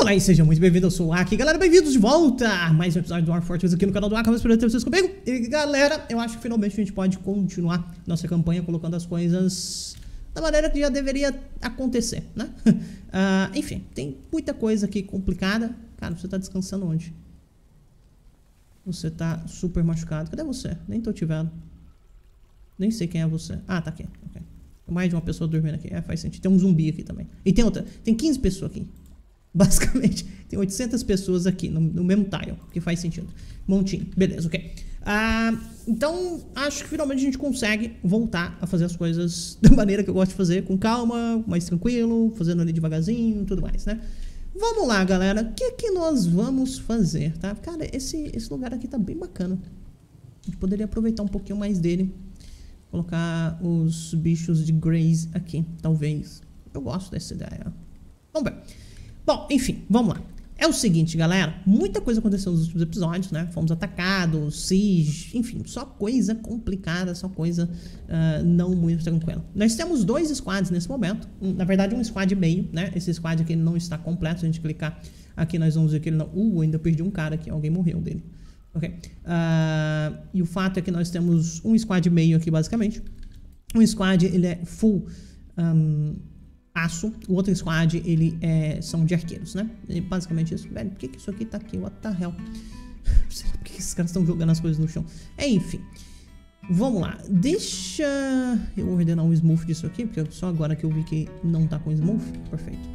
Olá e seja muito bem-vindo, eu sou o Aki. Galera, bem-vindos de volta a mais um episódio do War Fortress aqui no canal do Aki. Vamos ter vocês comigo. E galera, eu acho que finalmente a gente pode continuar nossa campanha colocando as coisas da maneira que já deveria acontecer, né? uh, enfim, tem muita coisa aqui complicada. Cara, você tá descansando onde? Você tá super machucado. Cadê você? Nem tô te vendo. Nem sei quem é você. Ah, tá aqui. Mais de uma pessoa dormindo aqui. É, faz sentido. Tem um zumbi aqui também. E tem outra. Tem 15 pessoas aqui. Basicamente, tem 800 pessoas aqui no, no mesmo tile, que faz sentido. Montinho. Beleza, ok. Ah, então, acho que finalmente a gente consegue voltar a fazer as coisas da maneira que eu gosto de fazer, com calma, mais tranquilo, fazendo ali devagarzinho e tudo mais, né? Vamos lá, galera. O que que nós vamos fazer, tá? Cara, esse, esse lugar aqui tá bem bacana. A gente poderia aproveitar um pouquinho mais dele. Colocar os bichos de Graze aqui, talvez. Eu gosto dessa ideia. Vamos ver. Bom, enfim, vamos lá. É o seguinte, galera, muita coisa aconteceu nos últimos episódios, né? Fomos atacados, siege, enfim, só coisa complicada, só coisa uh, não muito tranquila. Nós temos dois squads nesse momento, na verdade um squad e meio, né? Esse squad aqui não está completo, se a gente clicar aqui nós vamos ver que ele não... Uh, ainda perdi um cara aqui, alguém morreu dele. Ok. Uh, e o fato é que nós temos um squad e meio aqui, basicamente. Um squad, ele é full... Um, aço. O outro squad, ele é, são de arqueiros, né? E basicamente isso. Velho, por que, que isso aqui tá aqui? What the hell? Por que, que esses caras estão jogando as coisas no chão? É, enfim. Vamos lá. Deixa eu ordenar um smooth disso aqui, porque só agora que eu vi que não tá com smooth. Perfeito.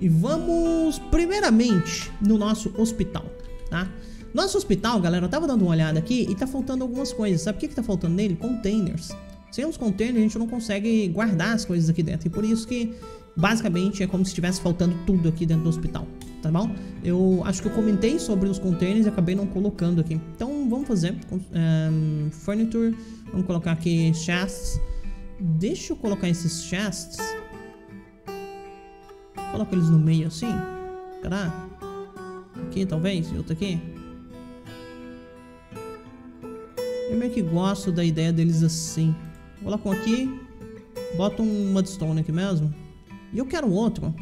E vamos, primeiramente, no nosso hospital, tá? Nosso hospital, galera, eu tava dando uma olhada aqui e tá faltando algumas coisas. Sabe o que que tá faltando nele? Containers. Sem os containers, a gente não consegue guardar as coisas aqui dentro. E por isso que Basicamente é como se estivesse faltando tudo aqui dentro do hospital, tá bom? Eu acho que eu comentei sobre os containers e acabei não colocando aqui. Então vamos fazer. Um, furniture, vamos colocar aqui chests. Deixa eu colocar esses chests. Coloca eles no meio assim. Será? Aqui talvez, e outro aqui. Eu meio que gosto da ideia deles assim. Coloca um aqui. Bota um mudstone aqui mesmo. E eu quero outro.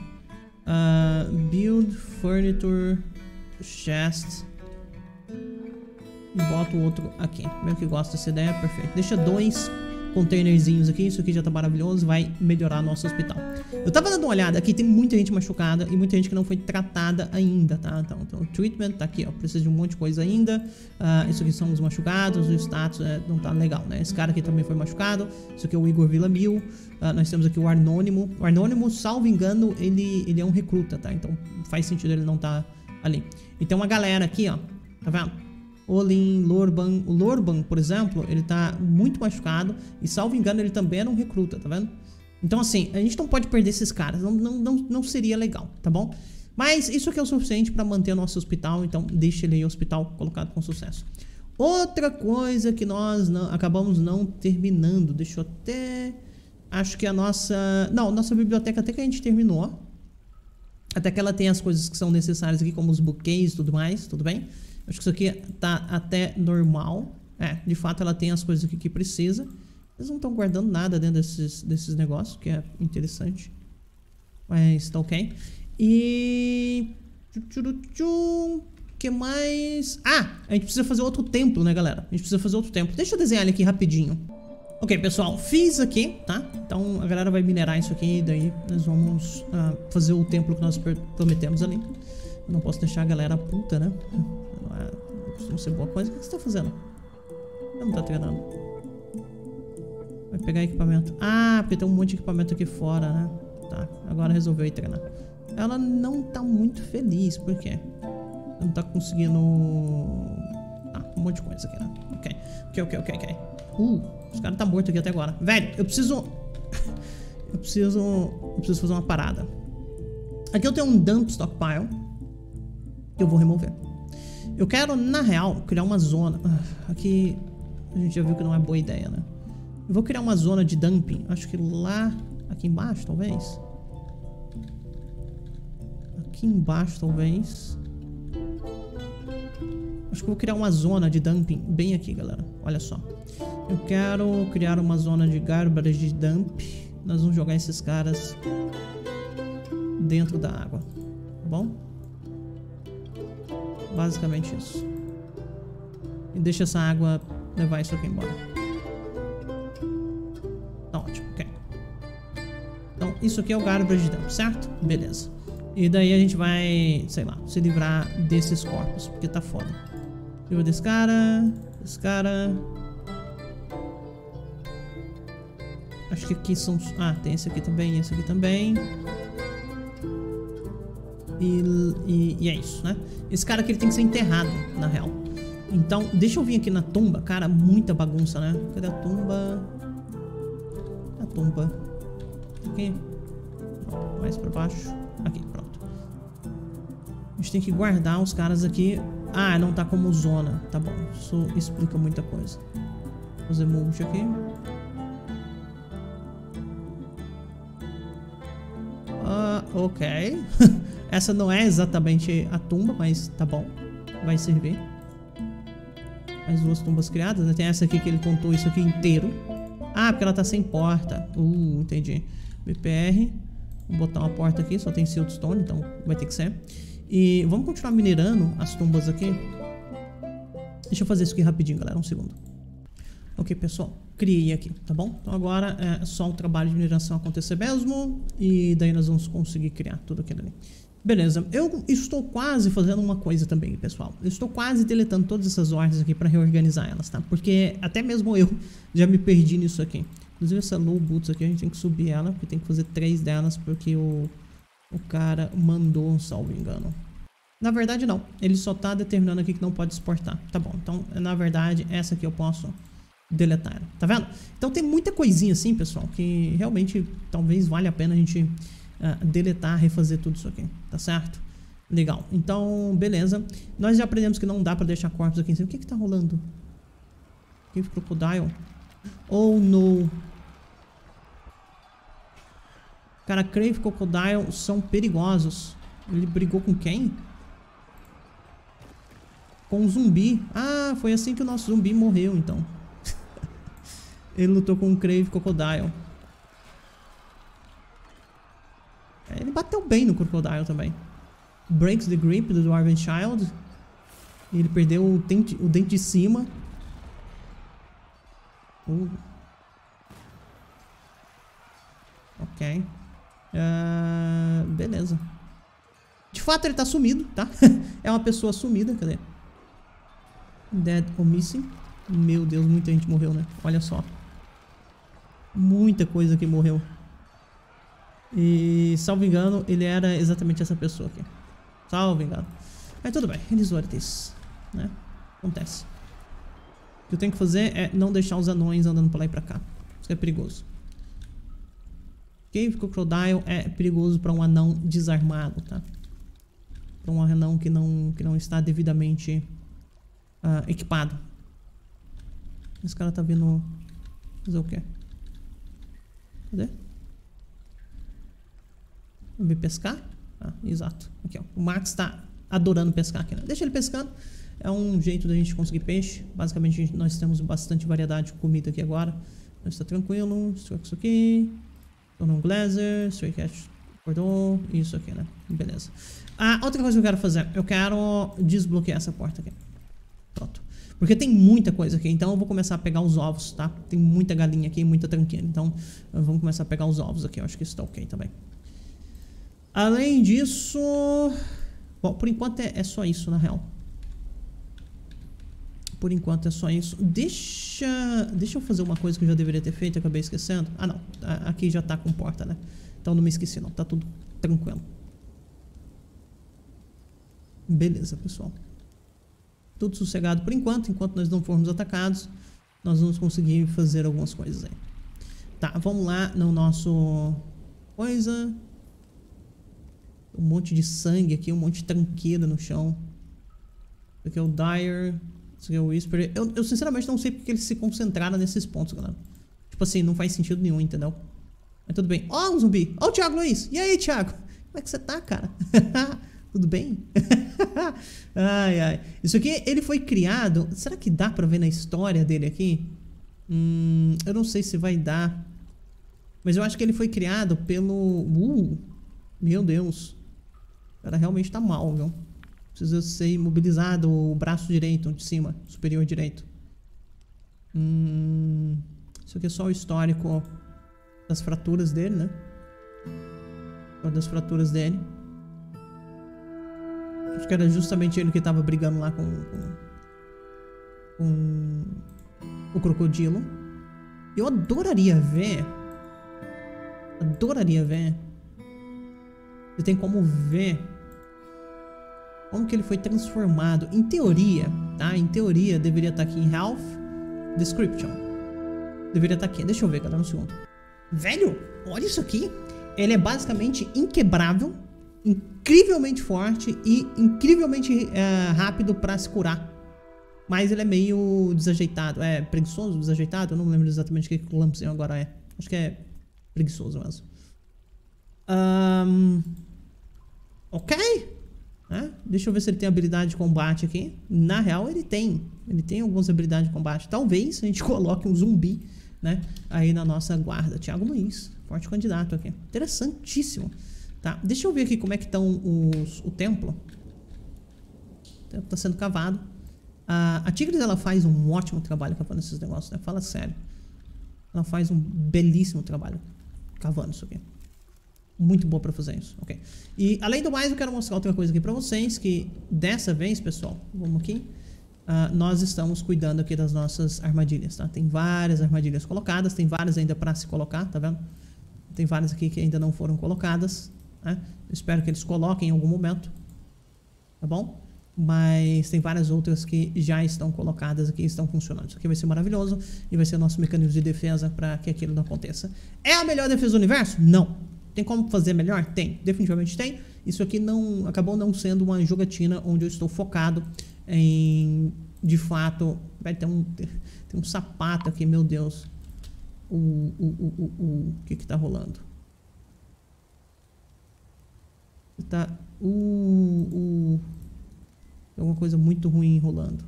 Uh, build Furniture Chest. E boto outro aqui. Meio que gosto dessa ideia, perfeito. Deixa dois containerzinhos aqui. Isso aqui já tá maravilhoso. Vai melhorar nosso hospital. Eu tava dando uma olhada aqui. Tem muita gente machucada e muita gente que não foi tratada ainda, tá? Então, então o treatment tá aqui, ó. Precisa de um monte de coisa ainda. Uh, isso aqui são os machucados. O status é, não tá legal, né? Esse cara aqui também foi machucado. Isso aqui é o Igor Villa Mil. Uh, nós temos aqui o Arnônimo. O Arnônimo, salvo engano, ele, ele é um recruta, tá? Então faz sentido ele não tá ali. E tem uma galera aqui, ó. Tá vendo? Olin, Lorban. O Lorban, por exemplo, ele tá muito machucado. E salvo engano, ele também era um recruta, tá vendo? Então, assim, a gente não pode perder esses caras. Não, não, não, não seria legal, tá bom? Mas isso aqui é o suficiente para manter o nosso hospital. Então, deixa ele aí, hospital colocado com sucesso. Outra coisa que nós não, acabamos não terminando. Deixa eu até... Acho que a nossa... Não, nossa biblioteca até que a gente terminou. Até que ela tem as coisas que são necessárias aqui, como os buquês e tudo mais, tudo bem? Acho que isso aqui tá até normal. É, de fato ela tem as coisas aqui que precisa. Eles não estão guardando nada dentro desses, desses negócios, que é interessante. Mas tá ok. E... O que mais? Ah, a gente precisa fazer outro templo, né, galera? A gente precisa fazer outro templo. Deixa eu desenhar ele aqui rapidinho. Ok, pessoal, fiz aqui, tá? Então a galera vai minerar isso aqui e daí nós vamos uh, fazer o templo que nós prometemos ali. Eu não posso deixar a galera puta, né? É, não costuma ser boa coisa. O que você tá fazendo? Não tá treinando. Vai pegar equipamento. Ah, porque tem um monte de equipamento aqui fora, né? Tá, agora resolveu ir treinar. Ela não tá muito feliz, por quê? Não tá conseguindo... Ah, um monte de coisa aqui, né? Ok, ok, ok, ok, ok. Uh, os caras tá morto aqui até agora. Velho, eu preciso... eu preciso... Eu preciso fazer uma parada. Aqui eu tenho um dump stockpile eu vou remover. Eu quero, na real, criar uma zona. Ah, aqui a gente já viu que não é boa ideia, né? Eu vou criar uma zona de dumping. Acho que lá... Aqui embaixo, talvez. Aqui embaixo, talvez. Acho que vou criar uma zona de dumping bem aqui, galera. Olha só. Eu quero criar uma zona de garbage dump. Nós vamos jogar esses caras dentro da água. Tá bom? Basicamente isso. E deixa essa água levar isso aqui embora. Tá ótimo, ok. Então, isso aqui é o garbage dump, certo? Beleza. E daí a gente vai, sei lá, se livrar desses corpos, porque tá foda. Livra desse cara, desse cara... Acho que aqui são... Ah, tem esse aqui também, esse aqui também. E, e, e, é isso, né? Esse cara aqui ele tem que ser enterrado, na real. Então, deixa eu vir aqui na tumba. Cara, muita bagunça, né? Cadê a tumba? A tumba. Aqui. Mais pra baixo. Aqui, pronto. A gente tem que guardar os caras aqui. Ah, não tá como zona. Tá bom. Isso explica muita coisa. Fazer multi aqui. Ah, ok. Essa não é exatamente a tumba, mas tá bom. Vai servir. As duas tumbas criadas, né? Tem essa aqui que ele contou isso aqui inteiro. Ah, porque ela tá sem porta. Uh, entendi. BPR. Vou botar uma porta aqui, só tem siltstone, então vai ter que ser. E vamos continuar minerando as tumbas aqui. Deixa eu fazer isso aqui rapidinho, galera. Um segundo. Ok, pessoal. Criei aqui, tá bom? Então agora é só o trabalho de mineração acontecer mesmo. E daí nós vamos conseguir criar tudo aquilo ali. Beleza, eu estou quase fazendo uma coisa também, pessoal. Eu estou quase deletando todas essas ordens aqui para reorganizar elas, tá? Porque até mesmo eu já me perdi nisso aqui. Inclusive essa low boots aqui, a gente tem que subir ela, porque tem que fazer três delas, porque o, o cara mandou, salvo engano. Na verdade não, ele só tá determinando aqui que não pode exportar. Tá bom, então na verdade essa aqui eu posso deletar, tá vendo? Então tem muita coisinha assim, pessoal, que realmente talvez valha a pena a gente uh, deletar, refazer tudo isso aqui, tá certo? Legal, então, beleza. Nós já aprendemos que não dá pra deixar corpos aqui em cima. O que que tá rolando? Cave Crocodile? Oh, no. Cara, Crave Crocodile são perigosos. Ele brigou com quem? Com um zumbi. Ah, foi assim que o nosso zumbi morreu, então. Ele lutou com um Crave Crocodile. É, ele bateu bem no Crocodile também. Breaks the Grip do Dwarven Child. Ele perdeu o dente, o dente de cima. Uh. Ok. Uh, beleza. De fato ele tá sumido, tá? é uma pessoa sumida, cadê? Dead or missing. Meu Deus, muita gente morreu, né? Olha só. Muita coisa que morreu. E, salvo engano, ele era exatamente essa pessoa aqui. Salvo engano. Mas tudo bem, eles this, né? Acontece. O que eu tenho que fazer é não deixar os anões andando pra lá e pra cá. Isso é perigoso. Cave Crocodile é perigoso pra um anão desarmado, tá? Pra um anão que não, que não está devidamente uh, equipado. Esse cara tá vindo fazer o quê? Cadê? Ver pescar? Ah, exato. Aqui, ó. O Max tá adorando pescar aqui, né? Deixa ele pescando. É um jeito da gente conseguir peixe. Basicamente, nós temos bastante variedade de comida aqui agora. Mas tá tranquilo. Isso aqui. Tornão Glazer. Stray Cat Cordon. Isso aqui, né? Beleza. Ah, outra coisa que eu quero fazer. Eu quero desbloquear essa porta aqui. Pronto. Porque tem muita coisa aqui, então eu vou começar a pegar os ovos, tá? Tem muita galinha aqui, muita tranqueira. Então, vamos começar a pegar os ovos aqui. Eu acho que isso tá ok também. Além disso... Bom, por enquanto é, é só isso, na real. Por enquanto é só isso. Deixa, deixa eu fazer uma coisa que eu já deveria ter feito, acabei esquecendo. Ah, não. Aqui já tá com porta, né? Então não me esqueci, não. Tá tudo tranquilo. Beleza, pessoal. Tudo sossegado por enquanto. Enquanto nós não formos atacados, nós vamos conseguir fazer algumas coisas aí. Tá, vamos lá no nosso... Coisa... Um monte de sangue aqui, um monte de tranqueira no chão. Isso aqui é o Dire. Isso aqui é o Whisper. Eu, eu sinceramente não sei porque eles se concentraram nesses pontos, galera. Tipo assim, não faz sentido nenhum, entendeu? Mas tudo bem. Ó, oh, um zumbi. Ó, oh, o Thiago Luiz. E aí, Thiago? Como é que você tá, cara? tudo bem? ai, ai. Isso aqui, ele foi criado... Será que dá pra ver na história dele aqui? Hum, eu não sei se vai dar. Mas eu acho que ele foi criado pelo... Uh, meu Deus. O cara realmente tá mal, viu? Precisa ser imobilizado o braço direito de cima, superior direito. Hum, isso aqui é só o histórico das fraturas dele, né? Das fraturas dele. Acho que era justamente ele que estava brigando lá com, com, com o crocodilo. Eu adoraria ver. Adoraria ver. Você tem como ver como que ele foi transformado. Em teoria, tá? Em teoria deveria estar tá aqui em Health Description. Deveria estar tá aqui. Deixa eu ver, galera, um segundo. Velho, olha isso aqui. Ele é basicamente inquebrável, incrivelmente forte e incrivelmente uh, rápido para se curar. Mas ele é meio desajeitado. É preguiçoso, desajeitado? Eu não lembro exatamente o que o Lampzinho agora é. Acho que é preguiçoso mesmo. Um, ok. Deixa eu ver se ele tem habilidade de combate aqui. Na real, ele tem. Ele tem algumas habilidades de combate. Talvez a gente coloque um zumbi né, aí na nossa guarda. Thiago Luiz, forte candidato aqui. Interessantíssimo. Tá, deixa eu ver aqui como é que estão os, o templo. O templo está sendo cavado. A, a Tigres, ela faz um ótimo trabalho cavando esses negócios, né? Fala sério. Ela faz um belíssimo trabalho cavando isso aqui. Muito boa para fazer isso, ok. E, além do mais, eu quero mostrar outra coisa aqui para vocês, que dessa vez, pessoal, vamos aqui, uh, nós estamos cuidando aqui das nossas armadilhas, tá? Tem várias armadilhas colocadas, tem várias ainda para se colocar, tá vendo? Tem várias aqui que ainda não foram colocadas, né? espero que eles coloquem em algum momento. Tá bom? Mas tem várias outras que já estão colocadas aqui, estão funcionando. Isso aqui vai ser maravilhoso e vai ser o nosso mecanismo de defesa para que aquilo não aconteça. É a melhor defesa do universo? Não. Tem como fazer melhor? Tem. Definitivamente tem. Isso aqui não acabou não sendo uma jogatina onde eu estou focado em, de fato... Vai ter um, tem um sapato aqui, meu Deus. O, o, o, o, o que que tá rolando? Tá. O. o alguma coisa muito ruim rolando.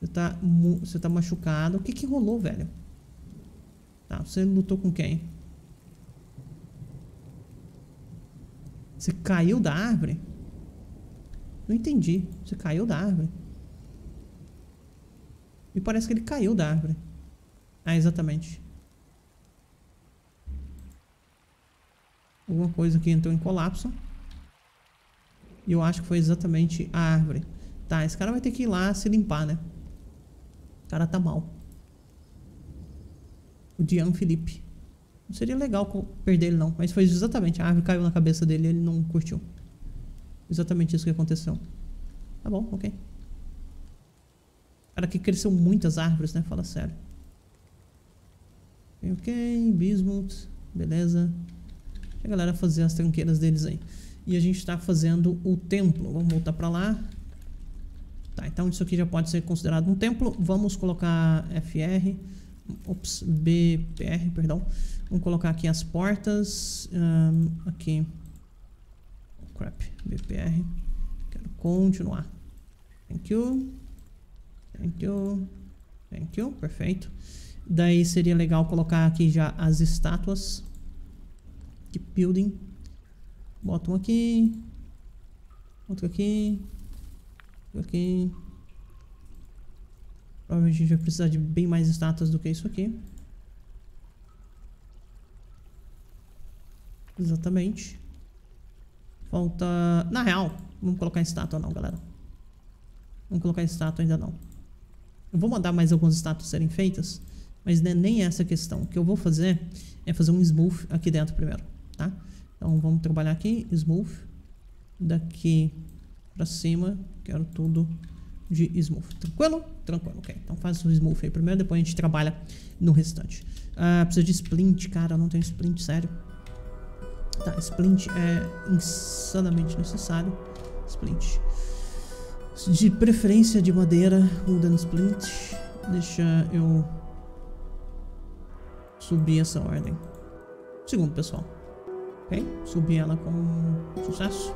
Você tá, você tá machucado. O que que rolou, velho? Tá, você lutou com quem? Você caiu da árvore? Não entendi. Você caiu da árvore. Me parece que ele caiu da árvore. Ah, exatamente. Alguma coisa que entrou em colapso. E eu acho que foi exatamente a árvore. Tá, esse cara vai ter que ir lá se limpar, né? O cara tá mal. O Dian Felipe. Não seria legal perder ele não. Mas foi exatamente. A árvore caiu na cabeça dele e ele não curtiu. Exatamente isso que aconteceu. Tá bom, ok. Cara, que cresceu muitas árvores, né? Fala sério. Ok, Bismuth. Beleza a galera fazer as tranqueiras deles aí. E a gente está fazendo o templo. Vamos voltar para lá. Tá, então isso aqui já pode ser considerado um templo. Vamos colocar FR. Ops, BPR, perdão. Vamos colocar aqui as portas. Um, aqui. Crap, BPR. Quero continuar. Thank you. Thank you. Thank you. Perfeito. Daí seria legal colocar aqui já as estátuas. Keep building. Bota um aqui. Outro aqui. Outro aqui. Provavelmente a gente vai precisar de bem mais estátuas do que isso aqui. Exatamente. Falta... Na real, vamos colocar estátua não, galera. Vamos colocar estátua ainda não. Eu vou mandar mais algumas estátuas serem feitas, mas não é nem essa questão. O que eu vou fazer é fazer um smooth aqui dentro primeiro tá? Então vamos trabalhar aqui, smooth, daqui pra cima, quero tudo de smooth. Tranquilo? Tranquilo, ok. Então faz o smooth aí primeiro, depois a gente trabalha no restante. Ah, precisa de splint, cara, eu não tenho splint, sério. Tá, splint é insanamente necessário. Splint. De preferência de madeira, wooden splint. Deixa eu subir essa ordem. Segundo, pessoal. Ok? Subi ela com sucesso.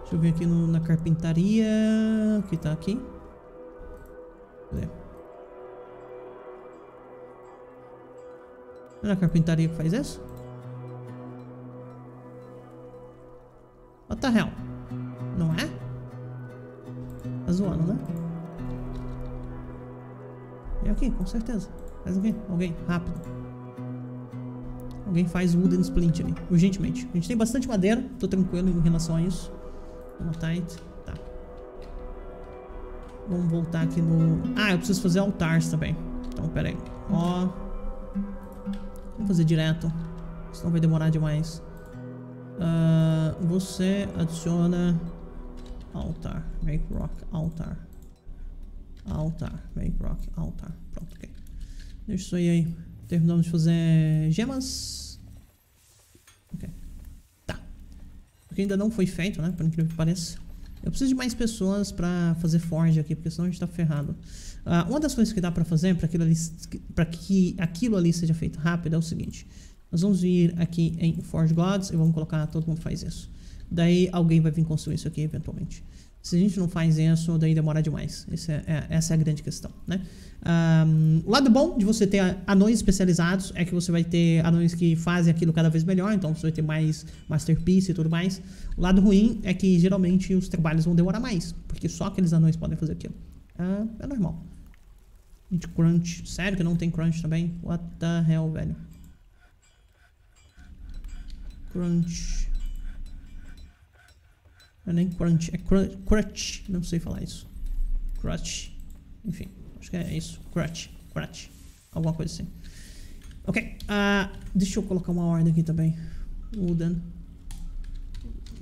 Deixa eu ver aqui no, na carpintaria. Que tá aqui. Cadê? É na carpintaria que faz isso? What the hell? Não é? Tá zoando, né? É aqui, com certeza. Faz aqui. Alguém, rápido. Alguém faz wooden splint ali, urgentemente. A gente tem bastante madeira, tô tranquilo em relação a isso. Tight. Tá. Vamos voltar aqui no... Ah, eu preciso fazer altars também. Então, pera aí. Ó. Vamos fazer direto. Senão vai demorar demais. Uh, você adiciona altar. Make rock altar. Altar. Make rock altar. Pronto, ok. Deixa isso aí aí. Terminamos de fazer gemas. Ok. Tá. Porque ainda não foi feito, né? Por incrível que pareça. Eu preciso de mais pessoas pra fazer forge aqui, porque senão a gente tá ferrado. Uh, uma das coisas que dá pra fazer aquilo ali, pra que aquilo ali seja feito rápido é o seguinte. Nós vamos vir aqui em Forge Gods e vamos colocar, todo mundo faz isso. Daí alguém vai vir construir isso aqui eventualmente. Se a gente não faz isso, daí demora demais. É, é, essa é a grande questão, né? Um, o lado bom de você ter anões especializados é que você vai ter anões que fazem aquilo cada vez melhor, então você vai ter mais masterpiece e tudo mais. O lado ruim é que geralmente os trabalhos vão demorar mais, porque só aqueles anões podem fazer aquilo. Uh, é normal. Gente, crunch. Sério que não tem crunch também? What the hell, velho? Crunch. Não é nem crunch, é crunch, crutch. Não sei falar isso. Crutch. Enfim, acho que é isso. Crutch. Crutch. Alguma coisa assim. Ok. Uh, deixa eu colocar uma ordem aqui também. Wooden.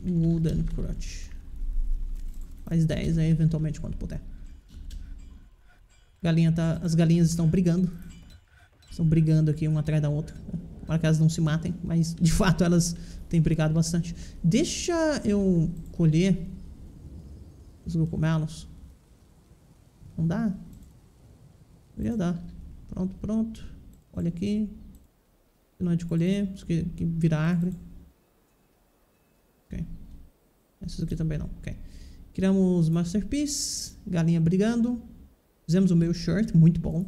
Wooden crutch. Faz 10 aí, eventualmente, quando puder. Galinha tá, as galinhas estão brigando. Estão brigando aqui uma atrás da outra para que elas não se matem, mas de fato elas têm brigado bastante. Deixa eu colher os cogumelos. Não dá? Podia dar. Pronto, pronto. Olha aqui. Não é de colher, isso aqui, aqui vira árvore. Ok. Essas aqui também não, ok. Criamos Masterpiece, galinha brigando. Fizemos o meu shirt, muito bom.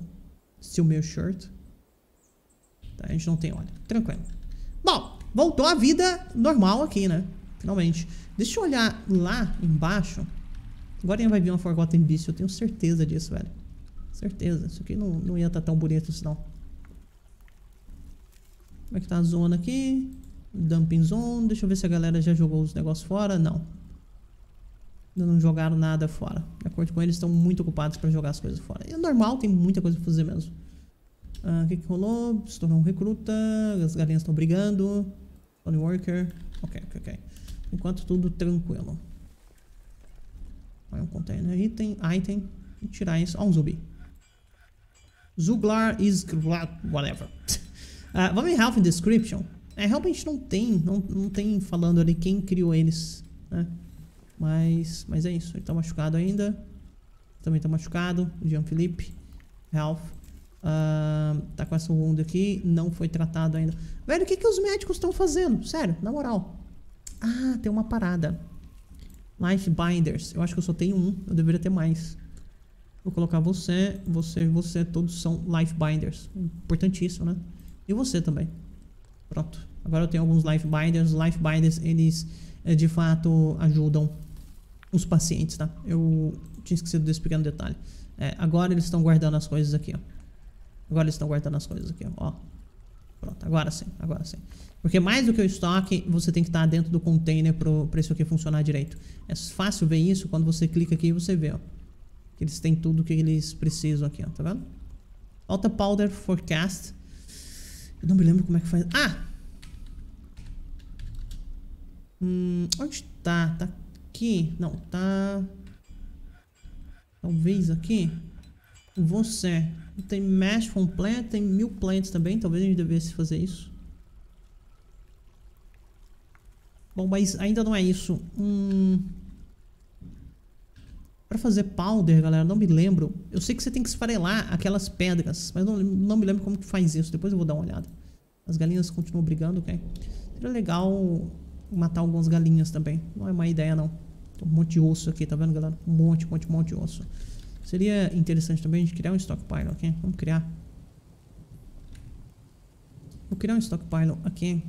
Still meu shirt. Tá? A gente não tem óleo. Tranquilo. Bom, voltou a vida normal aqui, né? Finalmente. Deixa eu olhar lá embaixo. Agora vai vir uma Forgotten Beast, eu tenho certeza disso, velho. Certeza. Isso aqui não, não ia estar tá tão bonito assim, não. Como é que tá a zona aqui? Dumping Zone. Deixa eu ver se a galera já jogou os negócios fora. Não. Ainda não jogaram nada fora. De acordo com eles, estão muito ocupados para jogar as coisas fora. É normal, tem muita coisa pra fazer mesmo. Ah, o que, que rolou? Se tornou um recruta. As galinhas estão brigando. Tony Worker. Ok, ok, ok. Enquanto tudo tranquilo. Vai um container item, item. E tirar isso. Ó, um zumbi. Zuglar is whatever. uh, vamos em Health Description. É, realmente não tem, não, não tem falando ali quem criou eles, né? Mas, mas é isso, ele tá machucado ainda. Também tá machucado, o Jean Philippe. Health. Uh, tá com essa wound aqui, não foi tratado ainda. Velho, o que, que os médicos estão fazendo? Sério, na moral. Ah, tem uma parada. Life Binders. Eu acho que eu só tenho um, eu deveria ter mais. Vou colocar você, você, você, todos são Life Binders. Importantíssimo, né? E você também. Pronto. Agora eu tenho alguns Life Binders. Life Binders, eles eh, de fato ajudam os pacientes, tá? Eu tinha esquecido desse pequeno detalhe. É, agora eles estão guardando as coisas aqui, ó. Agora eles estão guardando as coisas aqui, ó. Pronto, agora sim, agora sim. Porque mais do que o estoque, você tem que estar dentro do container para isso aqui funcionar direito. É fácil ver isso quando você clica aqui e você vê, ó. Que eles têm tudo que eles precisam aqui, ó. Tá vendo? Alta Powder Forecast. Eu não me lembro como é que faz. Ah! Hum, onde tá? Tá aqui? Não, tá... Talvez aqui. Você. Tem mesh from plant, tem mil plants também. Talvez a gente devesse fazer isso. Bom, mas ainda não é isso. Hum... Pra fazer powder, galera, não me lembro. Eu sei que você tem que esfarelar aquelas pedras, mas não, não me lembro como que faz isso. Depois eu vou dar uma olhada. As galinhas continuam brigando, ok? Seria legal matar algumas galinhas também. Não é má ideia, não. Tem um monte de osso aqui, tá vendo, galera? Um monte, monte, monte de osso. Seria interessante também a gente criar um stockpile aqui. Vamos criar. Vou criar um stockpile aqui.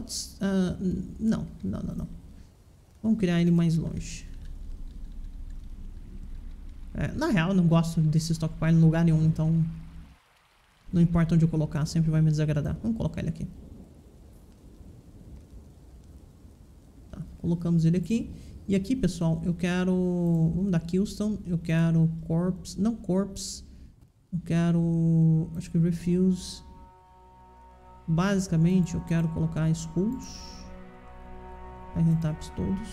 Uh, não, não, não, não. Vamos criar ele mais longe. É, na real, eu não gosto desse stockpile em lugar nenhum, então... Não importa onde eu colocar, sempre vai me desagradar. Vamos colocar ele aqui. Colocamos ele aqui. E aqui, pessoal, eu quero... Vamos dar Killstone. Eu quero Corpse... Não Corpse. Eu quero... Acho que Refuse. Basicamente, eu quero colocar Skulls. Item Types todos.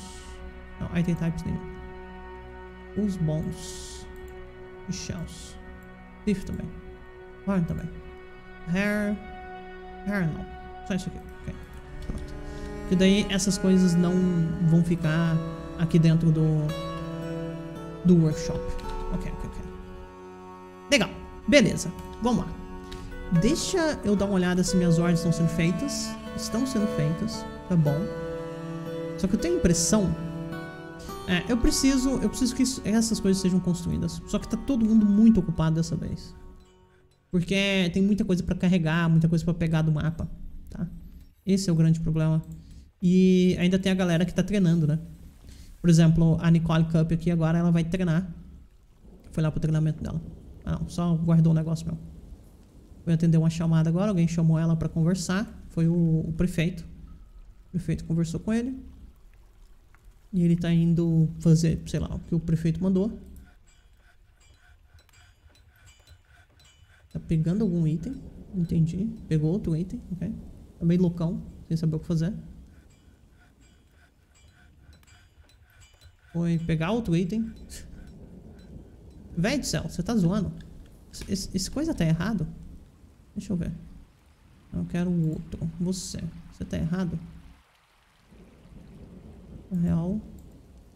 Não, Item Types nenhum. Os bons. E Shells. Thief também. Horn também. Hair. Hair não. Só isso aqui. Ok. Pronto. Que daí essas coisas não vão ficar aqui dentro do. Do workshop. Ok, ok, ok. Legal. Beleza. Vamos lá. Deixa eu dar uma olhada se minhas ordens estão sendo feitas. Estão sendo feitas. Tá bom. Só que eu tenho a impressão... É, eu preciso, eu preciso que isso, essas coisas sejam construídas. Só que tá todo mundo muito ocupado dessa vez. Porque tem muita coisa pra carregar, muita coisa pra pegar do mapa, tá? Esse é o grande problema. E ainda tem a galera que tá treinando, né? Por exemplo, a Nicole Cup aqui agora, ela vai treinar. Foi lá pro treinamento dela. Ah, não, só guardou o negócio meu. Foi atender uma chamada agora, alguém chamou ela pra conversar. Foi o, o prefeito. O prefeito conversou com ele. E ele tá indo fazer, sei lá, o que o prefeito mandou. Tá pegando algum item. Entendi. Pegou outro item, ok. Tá meio loucão, sem saber o que fazer. Foi pegar outro item. Véi do céu, você tá zoando. Esse, esse coisa tá errado? Deixa eu ver. Eu quero o outro. Você. Você tá errado? Na real...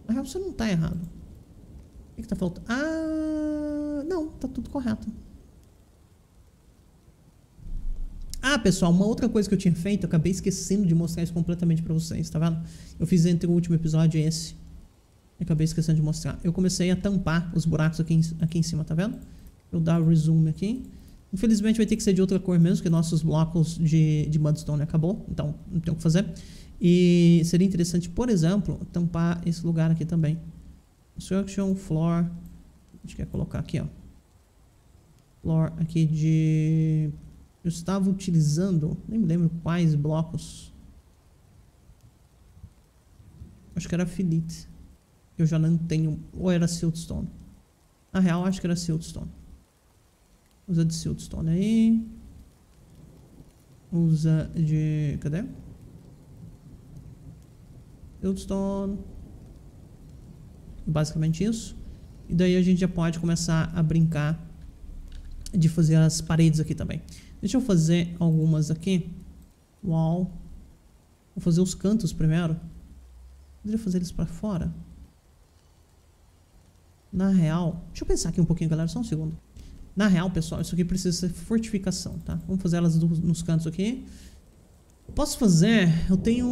Na real, você não tá errado. O que, que tá faltando? Ah... Não, tá tudo correto. Ah, pessoal, uma outra coisa que eu tinha feito, eu acabei esquecendo de mostrar isso completamente pra vocês, tá vendo? Eu fiz entre o último episódio e esse. Acabei esquecendo de mostrar. Eu comecei a tampar os buracos aqui em, aqui em cima, tá vendo? Eu dar o resume aqui. Infelizmente vai ter que ser de outra cor mesmo, que nossos blocos de, de mudstone acabou. Então, não tem o que fazer. E seria interessante, por exemplo, tampar esse lugar aqui também. Construction, floor. A gente quer colocar aqui, ó. Floor aqui de... Eu estava utilizando, nem me lembro quais blocos. Acho que era Philite. Eu já não tenho... Ou era Siltstone. Na real, acho que era Siltstone. Usa de Siltstone aí. Usa de... Cadê? Siltstone. Basicamente isso. E daí a gente já pode começar a brincar de fazer as paredes aqui também. Deixa eu fazer algumas aqui. Wall. Vou fazer os cantos primeiro. Poderia fazer eles para fora? Na real... Deixa eu pensar aqui um pouquinho, galera. Só um segundo. Na real, pessoal, isso aqui precisa ser fortificação, tá? Vamos fazer elas nos cantos aqui. Posso fazer... Eu tenho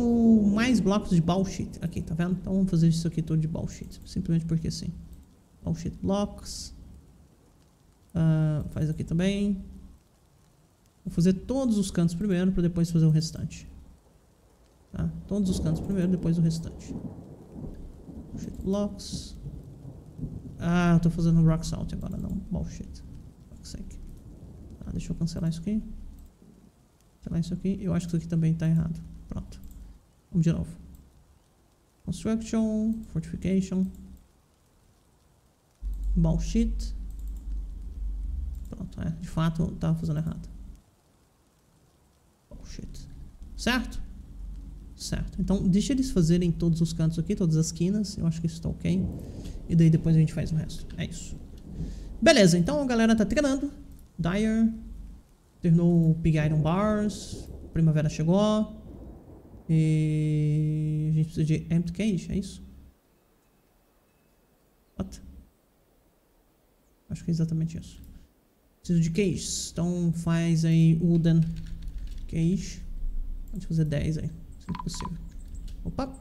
mais blocos de bullshit aqui, tá vendo? Então vamos fazer isso aqui tudo de bullshit. Simplesmente porque sim. Bullshit blocks. Uh, faz aqui também. Vou fazer todos os cantos primeiro para depois fazer o restante. Tá? Todos os cantos primeiro, depois o restante. Bullshit blocks. Ah, eu tô fazendo rock salt agora, não. Bullshit. Tá, deixa eu cancelar isso aqui. Cancelar isso aqui. Eu acho que isso aqui também tá errado. Pronto. Vamos de novo. Construction, Fortification. Bullshit. Pronto, é. De fato, tava fazendo errado. Bullshit. Certo? Certo. Então, deixa eles fazerem todos os cantos aqui, todas as quinas. Eu acho que isso tá ok. E daí depois a gente faz o resto. É isso. Beleza, então a galera tá treinando. Dyer. Terminou Pig Iron Bars. Primavera chegou. E a gente precisa de Empty Cage, é isso? What? Acho que é exatamente isso. Preciso de cages. Então faz aí Wooden Cage. Pode fazer 10 aí, possível. Opa!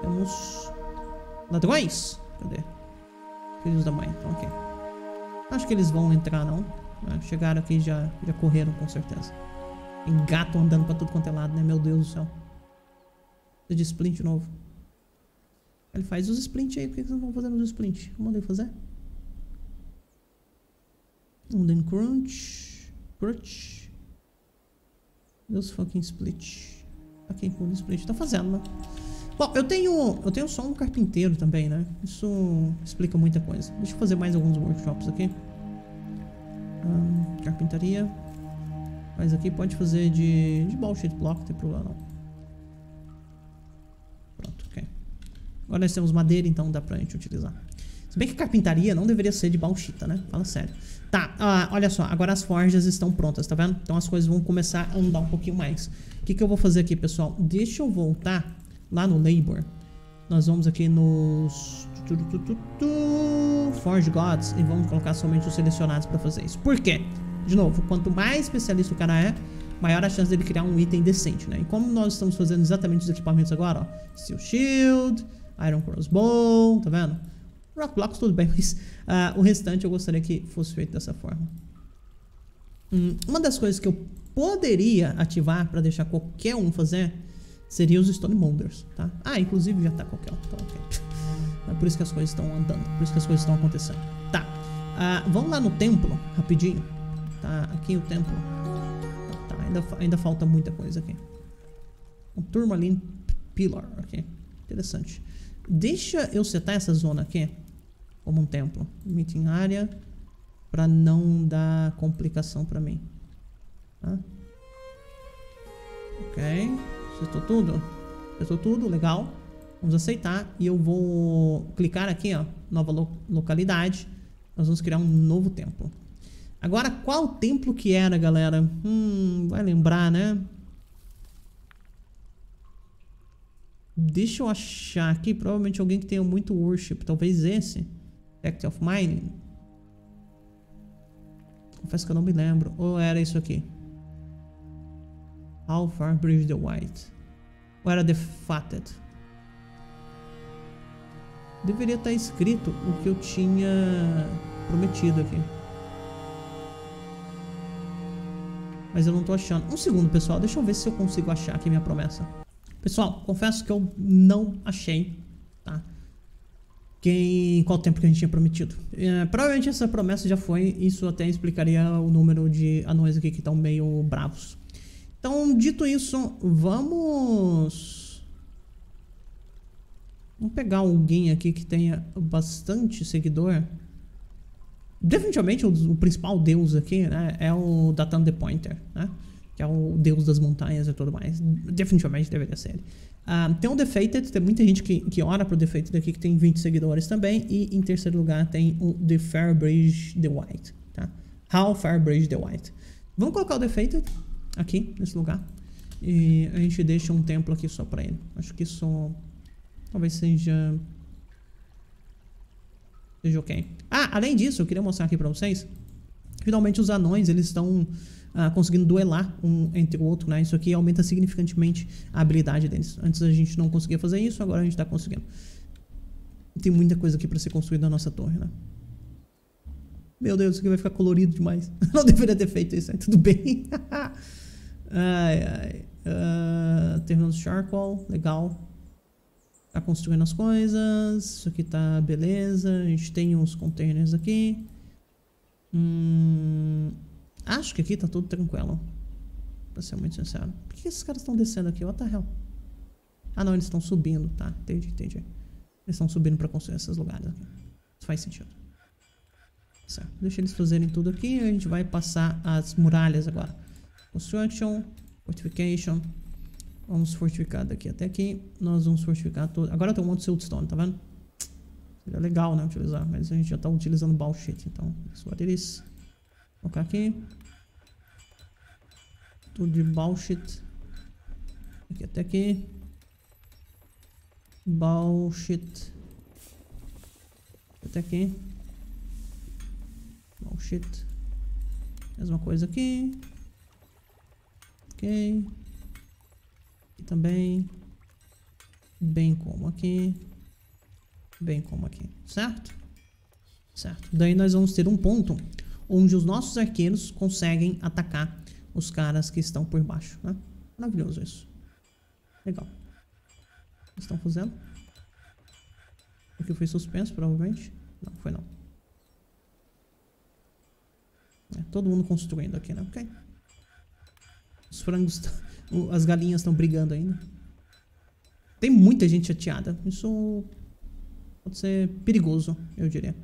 Temos ladrões. Cadê? Filhos da mãe, então ok. Acho que eles vão entrar não. Ah, chegaram aqui e já, já correram com certeza. Tem gato andando pra tudo quanto é lado, né? Meu Deus do céu. Precisa de splint novo. Ele faz os splint aí. Por que vocês não vão fazendo os splint? Eu mandei fazer. Golden Crunch. Crunch. Deus fucking split. Pra quem com split tá fazendo, né? Bom, eu tenho, eu tenho só um carpinteiro também, né? Isso explica muita coisa. Deixa eu fazer mais alguns workshops aqui. Carpintaria. Mas aqui pode fazer de, de bullshit block, não tem problema não. Pronto, ok. Agora nós temos madeira, então dá pra gente utilizar. Se bem que carpintaria não deveria ser de bauxita, né? Fala sério. Tá, ah, olha só, agora as forjas estão prontas, tá vendo? Então as coisas vão começar a andar um pouquinho mais. O que, que eu vou fazer aqui, pessoal? Deixa eu voltar lá no Labor. Nós vamos aqui nos... Forge Gods e vamos colocar somente os selecionados para fazer isso. Por quê? De novo, quanto mais especialista o cara é, maior a chance dele criar um item decente, né? E como nós estamos fazendo exatamente os equipamentos agora, ó. Steel Shield, Iron Crossbow, tá vendo? Rock Blocks tudo bem, mas uh, o restante eu gostaria que fosse feito dessa forma. Hum, uma das coisas que eu poderia ativar para deixar qualquer um fazer seria os Stone Molders, tá? Ah, inclusive já tá qualquer um, então ok. É por isso que as coisas estão andando, por isso que as coisas estão acontecendo. Tá, uh, vamos lá no templo, rapidinho. Tá, aqui o templo. Tá, ainda, ainda falta muita coisa aqui. Um Turmalin Pillar, ok. Interessante. Deixa eu setar essa zona aqui como um templo. Meeting área para não dar complicação para mim. Tá? Ok. Setou tudo? Setou tudo, legal. Vamos aceitar e eu vou clicar aqui, ó, nova lo localidade. Nós vamos criar um novo templo. Agora, qual templo que era, galera? Hum, vai lembrar, né? Deixa eu achar aqui, provavelmente alguém que tenha muito worship, talvez esse. Act of Mine. Confesso que eu não me lembro. Ou era isso aqui? How far bridge the white? Ou era the fatted? Deveria estar escrito o que eu tinha prometido aqui. Mas eu não estou achando. Um segundo, pessoal. Deixa eu ver se eu consigo achar aqui minha promessa. Pessoal, confesso que eu não achei, tá? Quem, qual tempo que a gente tinha prometido. É, provavelmente essa promessa já foi, isso até explicaria o número de anões aqui que estão meio bravos. Então, dito isso, vamos... Vamos pegar alguém aqui que tenha bastante seguidor. Definitivamente o, o principal deus aqui, né, é o Datan the Pointer, né? Que é o deus das montanhas e tudo mais. Definitivamente deveria ser ele. Uh, tem o Defeated, tem muita gente que, que ora pro Defeated aqui, que tem 20 seguidores também. E em terceiro lugar tem o The Fairbridge the White. Tá? How Fairbridge the White. Vamos colocar o Defeated aqui, nesse lugar. E a gente deixa um templo aqui só pra ele. Acho que isso talvez seja... Seja ok. Ah, além disso, eu queria mostrar aqui pra vocês. Finalmente os anões, eles estão uh, conseguindo duelar um entre o outro, né? Isso aqui aumenta significantemente a habilidade deles. Antes a gente não conseguia fazer isso, agora a gente está conseguindo. Tem muita coisa aqui para ser construída na nossa torre, né? Meu Deus, isso aqui vai ficar colorido demais. não deveria ter feito isso, aí tudo bem. ai, ai. Uh, terminamos charcoal, legal. Tá construindo as coisas. Isso aqui tá beleza. A gente tem uns containers aqui. Hum, Acho que aqui tá tudo tranquilo. Pra ser muito sincero. Por que esses caras estão descendo aqui? What the hell? Ah, não, eles estão subindo, tá? Entendi, entendi. Eles estão subindo pra construir esses lugares aqui. Isso faz sentido. Certo. Deixa eles fazerem tudo aqui e a gente vai passar as muralhas agora. Construction, Fortification. Vamos fortificar daqui até aqui. Nós vamos fortificar todo. Agora tem um monte de siltstone, tá vendo? Seria legal, né, utilizar. Mas a gente já tá utilizando bullshit, então. Isso what it is. Colocar aqui. Tudo de bullshit. Aqui até aqui. Bullshit. Até aqui. Bullshit. Mesma coisa aqui. Ok. Aqui também. Bem como aqui. Bem como aqui. Certo? Certo. Daí nós vamos ter um ponto onde os nossos arqueiros conseguem atacar os caras que estão por baixo, né? Maravilhoso isso. Legal. O que estão fazendo? Aqui foi suspenso, provavelmente. Não, foi não. É, todo mundo construindo aqui, né? Ok. Os frangos, as galinhas estão brigando ainda. Tem muita gente chateada. Isso pode ser perigoso, eu diria.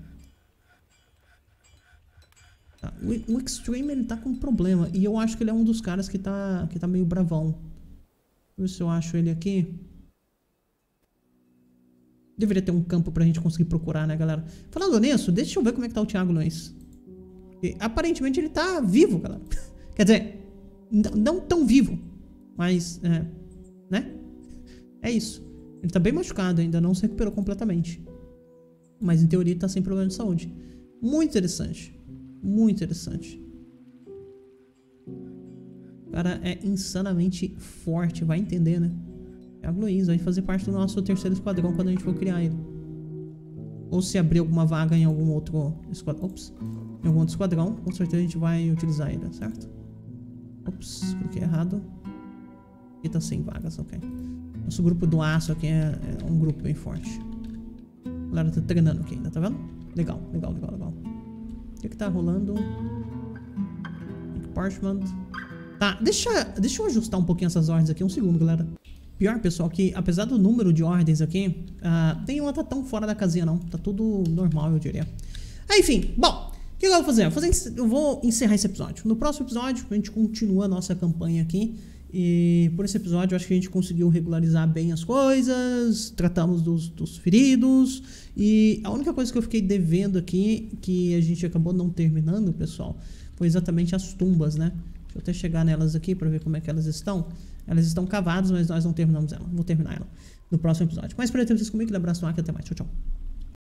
Tá. O, Extreme, ele tá com um problema. E eu acho que ele é um dos caras que tá, que tá meio bravão. Deixa eu ver se eu acho ele aqui. Deveria ter um campo pra gente conseguir procurar, né, galera? Falando nisso, deixa eu ver como é que tá o Thiago Nunes. E, aparentemente ele tá vivo, galera. Quer dizer, não tão vivo. Mas, é, né? É isso. Ele tá bem machucado, ainda não se recuperou completamente. Mas em teoria tá sem problema de saúde. Muito interessante. Muito interessante. O cara é insanamente forte, vai entender, né? É a Luiz, vai fazer parte do nosso terceiro esquadrão quando a gente for criar ele. Ou se abrir alguma vaga em algum outro esquadrão. Ops. Em algum outro esquadrão, com certeza a gente vai utilizar ele, certo? Ops, cliquei errado. Aqui tá sem vagas, ok. Nosso grupo do aço aqui é, é um grupo bem forte. A galera tá treinando aqui ainda, tá vendo? Legal, legal, legal, legal. O que que tá rolando? Parchment. Tá, deixa, deixa eu ajustar um pouquinho essas ordens aqui. Um segundo, galera. Pior, pessoal, que apesar do número de ordens aqui, uh, nenhuma tá tão fora da casinha, não. Tá tudo normal, eu diria. Ah, enfim, bom. O que? Eu vou, fazer? eu vou encerrar esse episódio. No próximo episódio, a gente continua a nossa campanha aqui. E por esse episódio, acho que a gente conseguiu regularizar bem as coisas, tratamos dos, dos, feridos. E a única coisa que eu fiquei devendo aqui, que a gente acabou não terminando, pessoal, foi exatamente as tumbas, né? Deixa eu até chegar nelas aqui para ver como é que elas estão. Elas estão cavadas, mas nós não terminamos ela. Vou terminar ela no próximo episódio. Mas para ter vocês comigo, um abraço no ar e até mais. Tchau, tchau.